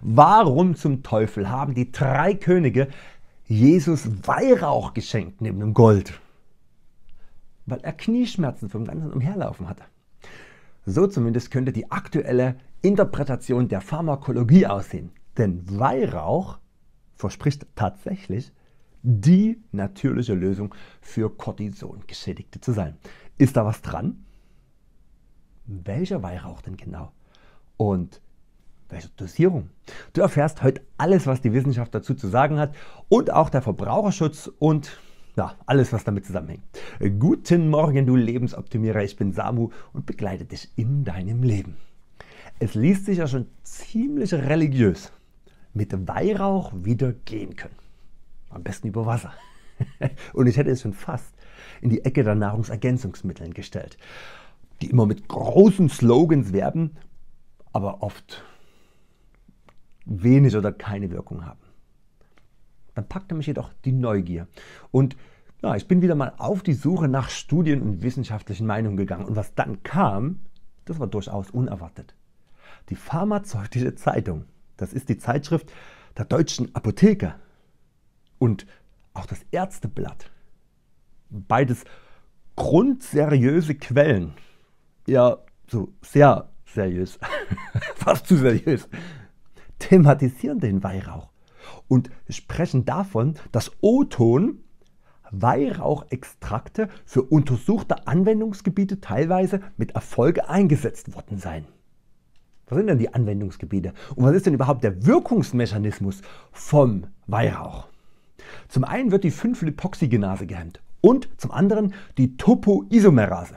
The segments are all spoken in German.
Warum zum Teufel haben die drei Könige Jesus Weihrauch geschenkt neben dem Gold? Weil er Knieschmerzen vom ganzen Umherlaufen hatte. So zumindest könnte die aktuelle Interpretation der Pharmakologie aussehen. Denn Weihrauch verspricht tatsächlich die natürliche Lösung für Cortison-Geschädigte zu sein. Ist da was dran? Welcher Weihrauch denn genau? Und welche Dosierung? Du erfährst heute alles, was die Wissenschaft dazu zu sagen hat und auch der Verbraucherschutz und ja, alles, was damit zusammenhängt. Guten Morgen, du Lebensoptimierer. Ich bin Samu und begleite dich in deinem Leben. Es liest sich ja schon ziemlich religiös. Mit Weihrauch wieder gehen können. Am besten über Wasser. Und ich hätte es schon fast in die Ecke der Nahrungsergänzungsmittel gestellt, die immer mit großen Slogans werben, aber oft wenig oder keine Wirkung haben. Dann packte mich jedoch die Neugier und ja, ich bin wieder mal auf die Suche nach Studien und wissenschaftlichen Meinungen gegangen. Und was dann kam, das war durchaus unerwartet. Die Pharmazeutische Zeitung, das ist die Zeitschrift der deutschen Apotheker und auch das Ärzteblatt. Beides grundseriöse Quellen. Ja, so sehr seriös, fast zu seriös, thematisieren den Weihrauch und sprechen davon, dass O-Ton Weihrauchextrakte für untersuchte Anwendungsgebiete teilweise mit Erfolg eingesetzt worden seien. Was sind denn die Anwendungsgebiete? Und was ist denn überhaupt der Wirkungsmechanismus vom Weihrauch? Zum einen wird die 5-Lipoxygenase gehemmt und zum anderen die Topoisomerase.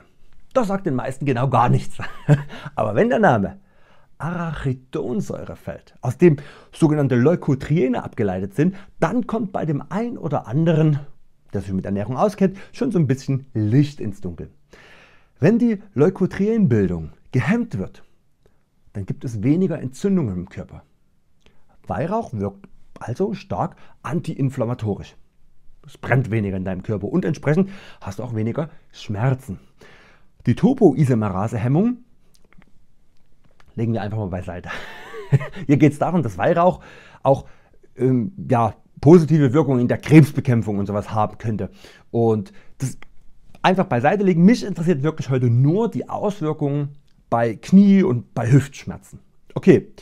Das sagt den meisten genau gar nichts. Aber wenn der Name Arachidonsäure fällt, aus dem sogenannte Leukotriene abgeleitet sind, dann kommt bei dem einen oder anderen der sich mit Ernährung auskennt, schon so ein bisschen Licht ins Dunkel. Wenn die Leukotrienbildung gehemmt wird, dann gibt es weniger Entzündungen im Körper. Weihrauch wirkt also stark antiinflammatorisch. Es brennt weniger in deinem Körper und entsprechend hast du auch weniger Schmerzen. Die Topoisomerase-Hemmung legen wir einfach mal beiseite. Hier geht es darum, dass Weihrauch auch ähm, ja, positive Wirkungen in der Krebsbekämpfung und sowas haben könnte. Und das einfach beiseite legen. Mich interessiert wirklich heute nur die Auswirkungen bei Knie- und bei Hüftschmerzen. Okay,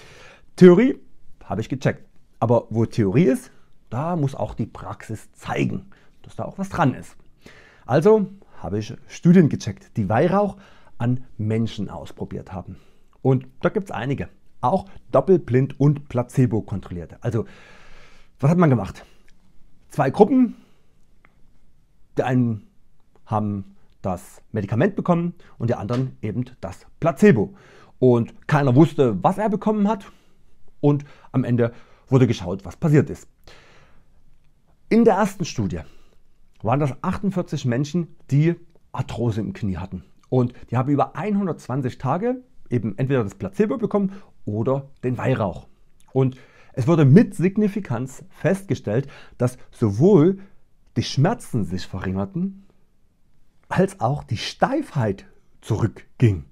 Theorie habe ich gecheckt. Aber wo Theorie ist, da muss auch die Praxis zeigen, dass da auch was dran ist. Also habe ich Studien gecheckt, die Weihrauch an Menschen ausprobiert haben. Und da gibt es einige, auch doppelblind und placebo kontrollierte. Also was hat man gemacht? Zwei Gruppen. Die einen haben das Medikament bekommen und die anderen eben das Placebo. Und keiner wusste, was er bekommen hat. Und am Ende wurde geschaut, was passiert ist. In der ersten Studie waren das 48 Menschen, die Arthrose im Knie hatten. Und die haben über 120 Tage eben entweder das Placebo bekommen oder den Weihrauch. Und es wurde mit Signifikanz festgestellt, dass sowohl die Schmerzen sich verringerten, als auch die Steifheit zurückging.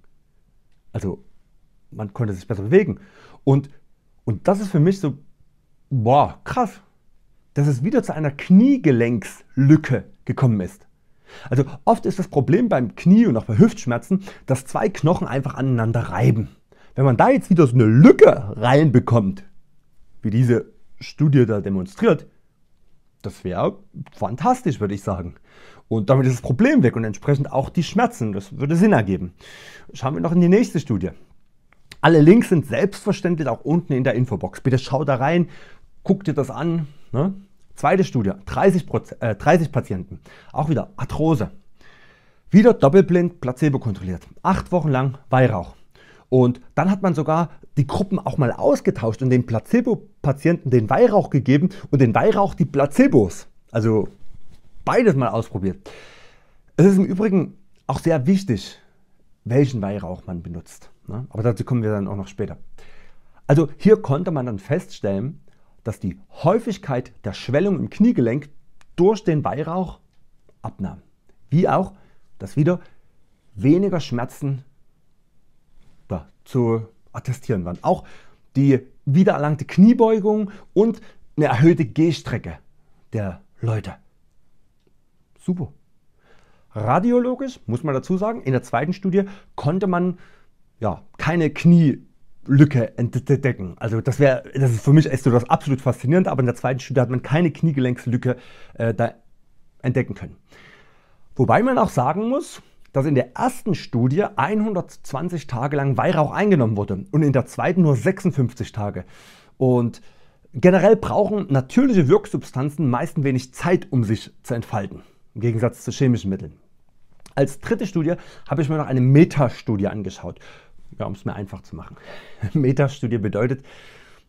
Also man konnte sich besser bewegen. Und, und das ist für mich so, boah, krass, dass es wieder zu einer Kniegelenkslücke gekommen ist. Also oft ist das Problem beim Knie und auch bei Hüftschmerzen, dass zwei Knochen einfach aneinander reiben. Wenn man da jetzt wieder so eine Lücke reinbekommt, wie diese Studie da demonstriert, das wäre fantastisch, würde ich sagen. Und damit ist das Problem weg und entsprechend auch die Schmerzen. Das würde Sinn ergeben. Schauen wir noch in die nächste Studie. Alle Links sind selbstverständlich auch unten in der Infobox. Bitte schau da rein, guck dir das an. Ne? Zweite Studie, 30, äh, 30 Patienten. Auch wieder Arthrose. Wieder doppelblind, placebo kontrolliert. Acht Wochen lang Weihrauch. Und dann hat man sogar die Gruppen auch mal ausgetauscht und den Placebo-Patienten den Weihrauch gegeben und den Weihrauch die Placebos. Also beides mal ausprobiert. Es ist im Übrigen auch sehr wichtig, welchen Weihrauch man benutzt. Ne? Aber dazu kommen wir dann auch noch später. Also hier konnte man dann feststellen, dass die Häufigkeit der Schwellung im Kniegelenk durch den Weihrauch abnahm. Wie auch, dass wieder weniger Schmerzen zu attestieren waren. Auch die wiedererlangte Kniebeugung und eine erhöhte Gehstrecke der Leute. Super. Radiologisch, muss man dazu sagen, in der zweiten Studie konnte man ja, keine Knielücke entdecken. Also das wäre, das ist für mich echt so das absolut faszinierend, aber in der zweiten Studie hat man keine Kniegelenkslücke äh, da entdecken können. Wobei man auch sagen muss, dass in der ersten Studie 120 Tage lang Weihrauch eingenommen wurde und in der zweiten nur 56 Tage. Und generell brauchen natürliche Wirksubstanzen meist ein wenig Zeit, um sich zu entfalten, im Gegensatz zu chemischen Mitteln. Als dritte Studie habe ich mir noch eine Metastudie angeschaut, ja, um es mir einfach zu machen. Metastudie bedeutet,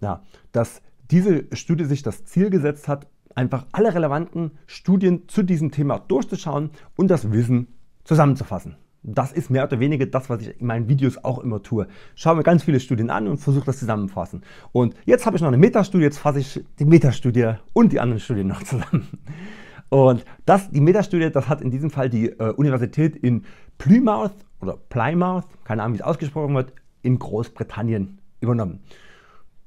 ja, dass diese Studie sich das Ziel gesetzt hat, einfach alle relevanten Studien zu diesem Thema durchzuschauen und das Wissen zusammenzufassen. Das ist mehr oder weniger das, was ich in meinen Videos auch immer tue. Schaue mir ganz viele Studien an und versuche das zusammenzufassen. Und jetzt habe ich noch eine Metastudie, jetzt fasse ich die Metastudie und die anderen Studien noch zusammen. Und das, die Metastudie, das hat in diesem Fall die äh, Universität in Plymouth oder Plymouth, keine Ahnung wie es ausgesprochen wird, in Großbritannien übernommen.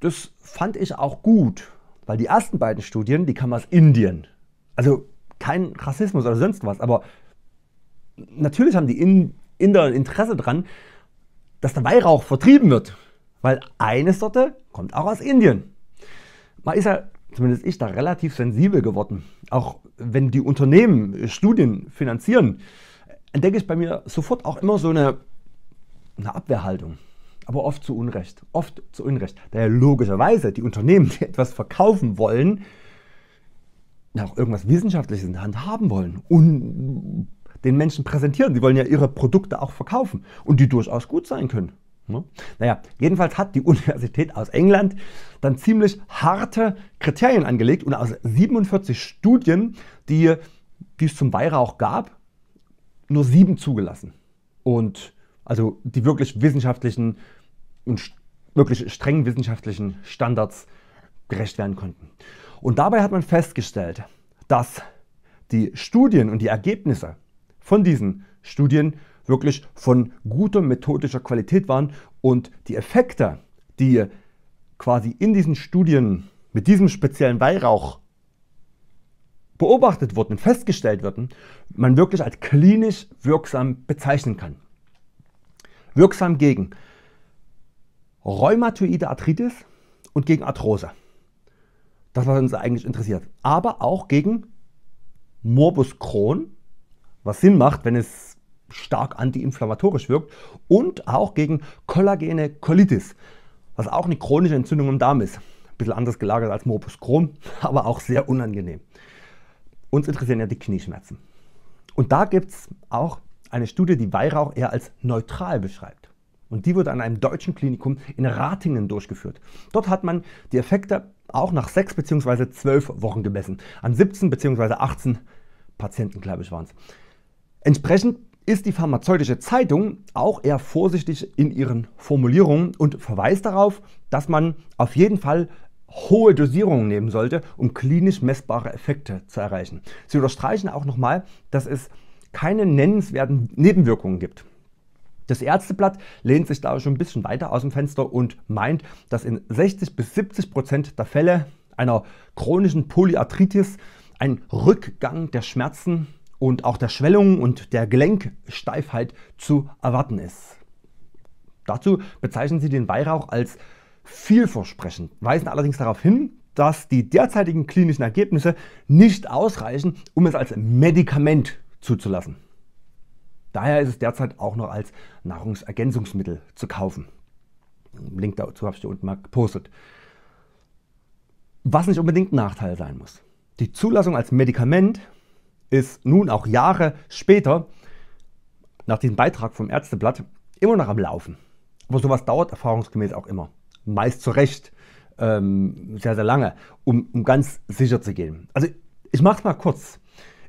Das fand ich auch gut, weil die ersten beiden Studien, die kamen aus Indien. Also kein Rassismus oder sonst was, aber natürlich haben die Inder ein Interesse daran, dass der Weihrauch vertrieben wird, weil eine Sorte kommt auch aus Indien. Man ist ja, zumindest ich, da relativ sensibel geworden. Auch wenn die Unternehmen Studien finanzieren, entdecke ich bei mir sofort auch immer so eine, eine Abwehrhaltung. Aber oft zu Unrecht. Oft zu Unrecht. Daher logischerweise die Unternehmen, die etwas verkaufen wollen, auch irgendwas Wissenschaftliches in der Hand haben wollen und den Menschen präsentieren. Sie wollen ja ihre Produkte auch verkaufen und die durchaus gut sein können. Ne? Naja, jedenfalls hat die Universität aus England dann ziemlich harte Kriterien angelegt und aus 47 Studien, die, die es zum Weihrauch gab, nur sieben zugelassen. Und also die wirklich wissenschaftlichen und wirklich strengen wissenschaftlichen Standards gerecht werden konnten. Und dabei hat man festgestellt, dass die Studien und die Ergebnisse von diesen Studien wirklich von guter methodischer Qualität waren und die Effekte, die quasi in diesen Studien mit diesem speziellen Weihrauch beobachtet wurden, festgestellt wurden, man wirklich als klinisch wirksam bezeichnen kann. Wirksam gegen rheumatoide Arthritis und gegen Arthrose. Das, was uns eigentlich interessiert. Aber auch gegen Morbus Crohn, was Sinn macht, wenn es stark antiinflammatorisch wirkt und auch gegen kollagene Colitis, was auch eine chronische Entzündung im Darm ist. Ein bisschen anders gelagert als Morbus Crohn, aber auch sehr unangenehm. Uns interessieren ja die Knieschmerzen. Und da gibt es auch eine Studie, die Weihrauch eher als neutral beschreibt. Und die wurde an einem deutschen Klinikum in Ratingen durchgeführt. Dort hat man die Effekte auch nach 6 bzw. 12 Wochen gemessen. An 17 bzw. 18 Patienten, glaube ich, waren es. Entsprechend ist die pharmazeutische Zeitung auch eher vorsichtig in ihren Formulierungen und verweist darauf, dass man auf jeden Fall hohe Dosierungen nehmen sollte, um klinisch messbare Effekte zu erreichen. Sie unterstreichen auch nochmal, dass es keine nennenswerten Nebenwirkungen gibt. Das Ärzteblatt lehnt sich da schon ein bisschen weiter aus dem Fenster und meint, dass in 60 bis 70 Prozent der Fälle einer chronischen Polyarthritis ein Rückgang der Schmerzen und auch der Schwellung und der Gelenksteifheit zu erwarten ist. Dazu bezeichnen sie den Weihrauch als vielversprechend, weisen allerdings darauf hin, dass die derzeitigen klinischen Ergebnisse nicht ausreichen, um es als Medikament zuzulassen. Daher ist es derzeit auch noch als Nahrungsergänzungsmittel zu kaufen. Link dazu habe ich dir unten mal gepostet. Was nicht unbedingt ein Nachteil sein muss. Die Zulassung als Medikament ist nun auch Jahre später, nach diesem Beitrag vom Ärzteblatt, immer noch am Laufen. Aber sowas dauert erfahrungsgemäß auch immer. Meist zu Recht ähm, sehr, sehr lange, um, um ganz sicher zu gehen. Also ich mache es mal kurz.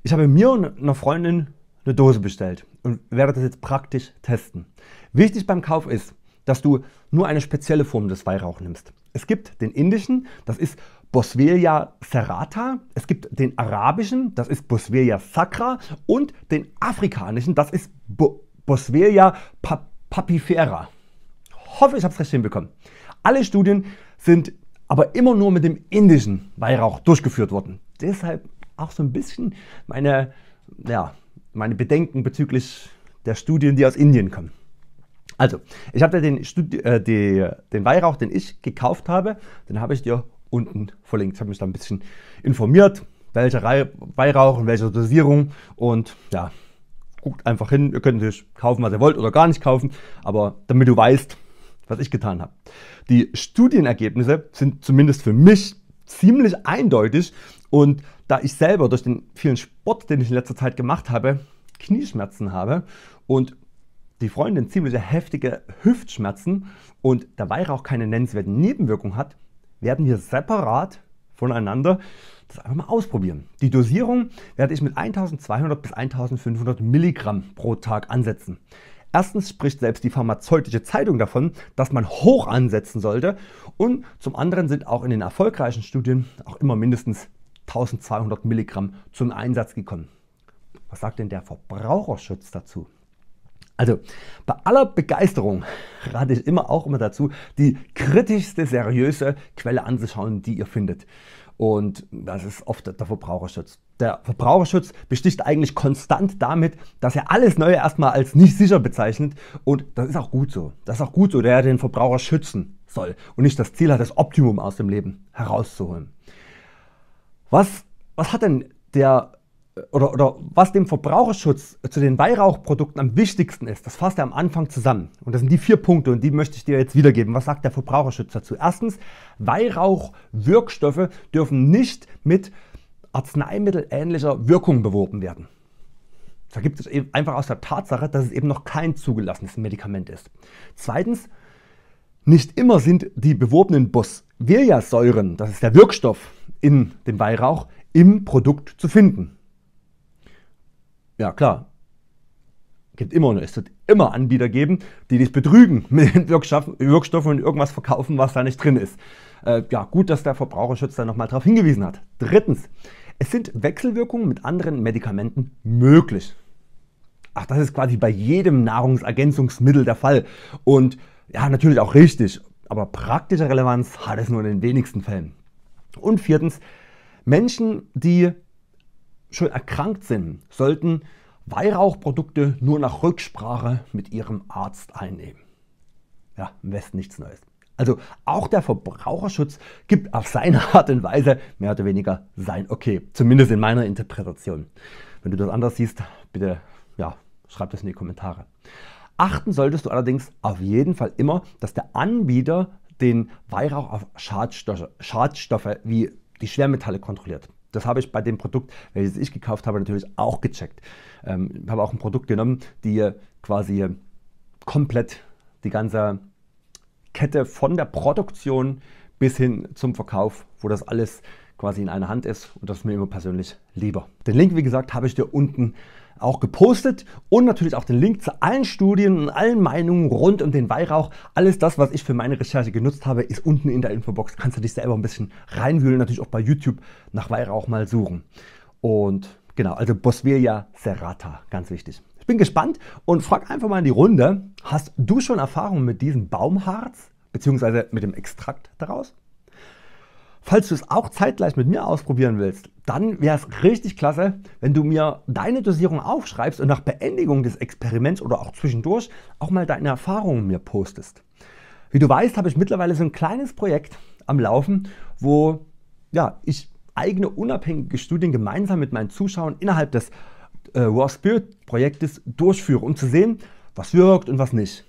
Ich habe mir und einer Freundin eine Dose bestellt und werde das jetzt praktisch testen. Wichtig beim Kauf ist, dass du nur eine spezielle Form des Weihrauch nimmst. Es gibt den indischen, das ist Boswellia serrata, es gibt den arabischen, das ist Boswellia sacra und den afrikanischen, das ist Bo Boswellia papifera. Hoffe, ich habe es recht hinbekommen. Alle Studien sind aber immer nur mit dem indischen Weihrauch durchgeführt worden. Deshalb auch so ein bisschen meine, ja, meine Bedenken bezüglich der Studien, die aus Indien kommen. Also, ich habe den, äh, den Weihrauch, den ich gekauft habe, den habe ich dir unten verlinkt. Ich habe mich da ein bisschen informiert, welcher Weihrauch und welche Dosierung und ja, guckt einfach hin. Ihr könnt natürlich kaufen, was ihr wollt oder gar nicht kaufen, aber damit du weißt, was ich getan habe. Die Studienergebnisse sind zumindest für mich ziemlich eindeutig und da ich selber durch den vielen Sport, den ich in letzter Zeit gemacht habe, Knieschmerzen habe und die Freundin ziemlich heftige Hüftschmerzen und der Weihrauch keine nennenswerten Nebenwirkungen hat, werden wir separat voneinander das einfach mal ausprobieren. Die Dosierung werde ich mit 1200 bis 1500 Milligramm pro Tag ansetzen. Erstens spricht selbst die pharmazeutische Zeitung davon, dass man hoch ansetzen sollte und zum anderen sind auch in den erfolgreichen Studien auch immer mindestens 1200 Milligramm zum Einsatz gekommen. Was sagt denn der Verbraucherschutz dazu? Also bei aller Begeisterung rate ich immer auch immer dazu, die kritischste seriöse Quelle anzuschauen, die ihr findet. Und das ist oft der Verbraucherschutz. Der Verbraucherschutz besticht eigentlich konstant damit, dass er alles Neue erstmal als nicht sicher bezeichnet. Und das ist auch gut so. Das ist auch gut so, der den Verbraucher schützen soll und nicht das Ziel hat, das Optimum aus dem Leben herauszuholen. Was, was hat denn der oder, oder was dem Verbraucherschutz zu den Weihrauchprodukten am wichtigsten ist, das fasst er am Anfang zusammen. Und das sind die vier Punkte und die möchte ich dir jetzt wiedergeben. Was sagt der Verbraucherschutz dazu? Erstens, Weihrauchwirkstoffe dürfen nicht mit arzneimittelähnlicher Wirkung beworben werden. Da gibt es eben einfach aus der Tatsache, dass es eben noch kein zugelassenes Medikament ist. Zweitens, nicht immer sind die beworbenen Boswellia-Säuren, das ist der Wirkstoff in dem Weihrauch, im Produkt zu finden. Ja, klar. Gibt immer, es wird immer Anbieter geben, die dich betrügen mit Wirkstoffen und irgendwas verkaufen, was da nicht drin ist. Äh, ja, gut, dass der Verbraucherschutz da nochmal darauf hingewiesen hat. Drittens, es sind Wechselwirkungen mit anderen Medikamenten möglich. Ach, das ist quasi bei jedem Nahrungsergänzungsmittel der Fall. Und ja, natürlich auch richtig, aber praktische Relevanz hat es nur in den wenigsten Fällen. Und viertens, Menschen, die schon erkrankt sind, sollten Weihrauchprodukte nur nach Rücksprache mit ihrem Arzt einnehmen. Ja, im Westen nichts Neues. Also auch der Verbraucherschutz gibt auf seine Art und Weise mehr oder weniger sein Okay, zumindest in meiner Interpretation. Wenn du das anders siehst, bitte ja, schreib das in die Kommentare. Achten solltest du allerdings auf jeden Fall immer, dass der Anbieter den Weihrauch auf Schadstoffe, Schadstoffe wie die Schwermetalle kontrolliert. Das habe ich bei dem Produkt, welches ich gekauft habe, natürlich auch gecheckt. Ähm, habe auch ein Produkt genommen, die quasi komplett die ganze Kette von der Produktion bis hin zum Verkauf, wo das alles quasi in einer Hand ist und das ist mir immer persönlich lieber. Den Link, wie gesagt, habe ich dir unten auch gepostet und natürlich auch den Link zu allen Studien und allen Meinungen rund um den Weihrauch. Alles das, was ich für meine Recherche genutzt habe, ist unten in der Infobox. Kannst du dich selber ein bisschen reinwühlen, natürlich auch bei YouTube nach Weihrauch mal suchen. Und genau, also Boswellia serrata, ganz wichtig. Ich bin gespannt und frag einfach mal in die Runde, hast du schon Erfahrung mit diesem Baumharz bzw. mit dem Extrakt daraus? Falls du es auch zeitgleich mit mir ausprobieren willst, dann wäre es richtig klasse, wenn du mir deine Dosierung aufschreibst und nach Beendigung des Experiments oder auch zwischendurch auch mal deine Erfahrungen mir postest. Wie du weißt, habe ich mittlerweile so ein kleines Projekt am Laufen, wo ja, ich eigene unabhängige Studien gemeinsam mit meinen Zuschauern innerhalb des äh, Raw Spirit Projektes durchführe, um zu sehen, was wirkt und was nicht.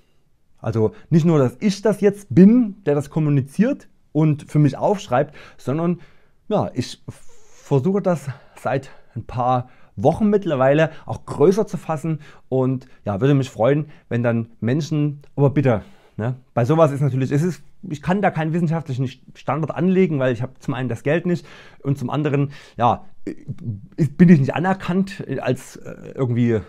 Also nicht nur, dass ich das jetzt bin, der das kommuniziert, und für mich aufschreibt, sondern ja, ich versuche das seit ein paar Wochen mittlerweile auch größer zu fassen und ja, würde mich freuen, wenn dann Menschen, aber bitte, ne, bei sowas ist natürlich, es ist, ich kann da keinen wissenschaftlichen Standard anlegen, weil ich habe zum einen das Geld nicht und zum anderen, ja, bin ich nicht anerkannt als äh, irgendwie,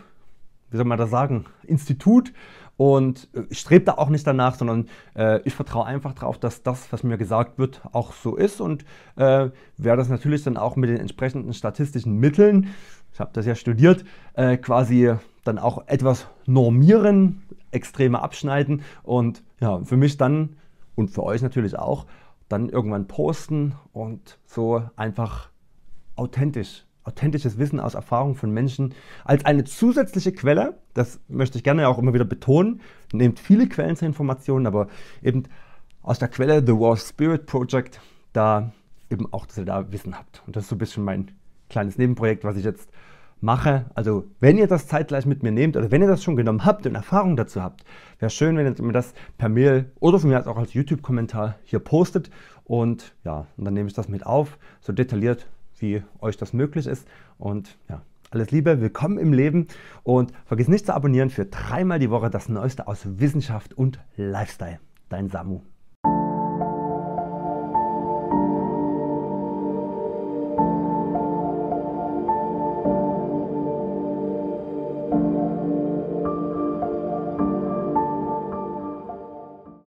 wie soll man das sagen, Institut und ich äh, strebe da auch nicht danach, sondern äh, ich vertraue einfach darauf, dass das, was mir gesagt wird, auch so ist. Und äh, werde das natürlich dann auch mit den entsprechenden statistischen Mitteln, ich habe das ja studiert, äh, quasi dann auch etwas normieren, Extreme abschneiden und ja, für mich dann und für euch natürlich auch dann irgendwann posten und so einfach authentisch, authentisches Wissen aus Erfahrung von Menschen als eine zusätzliche Quelle, das möchte ich gerne auch immer wieder betonen, nehmt viele Quellen zur Information, aber eben aus der Quelle The War Spirit Project, da eben auch, dass ihr da Wissen habt. Und das ist so ein bisschen mein kleines Nebenprojekt, was ich jetzt mache. Also wenn ihr das zeitgleich mit mir nehmt oder wenn ihr das schon genommen habt und Erfahrung dazu habt, wäre schön, wenn ihr mir das per Mail oder von mir auch als YouTube-Kommentar hier postet. Und ja, und dann nehme ich das mit auf, so detailliert, wie euch das möglich ist. Und ja, alles Liebe, willkommen im Leben und vergiss nicht zu abonnieren für dreimal die Woche das Neueste aus Wissenschaft und Lifestyle. Dein Samu.